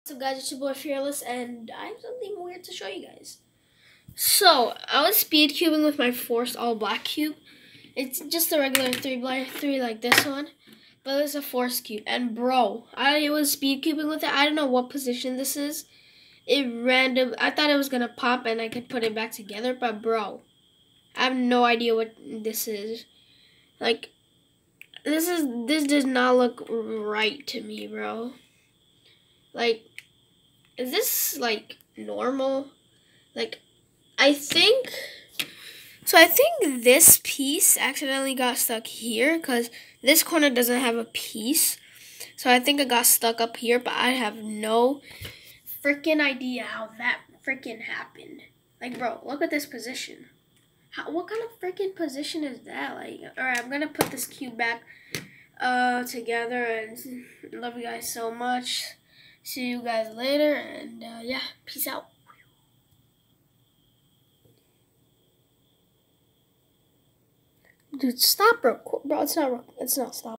What's up guys, it's your boy Fearless and I have something weird to show you guys. So, I was speed cubing with my forced all black cube. It's just a regular 3 by 3 like this one. But it's a force cube. And bro, I was speed cubing with it. I don't know what position this is. It random I thought it was gonna pop and I could put it back together, but bro, I have no idea what this is. Like this is this does not look right to me, bro. Like is this like normal? Like I think so I think this piece accidentally got stuck here because this corner doesn't have a piece. So I think it got stuck up here, but I have no freaking idea how that freaking happened. Like, bro, look at this position. How, what kind of freaking position is that? Like, all right, I'm gonna put this cube back uh, together, and love you guys so much. See you guys later, and uh, yeah, peace out. Dude, stop, bro. Bro, it's not. It's not stop.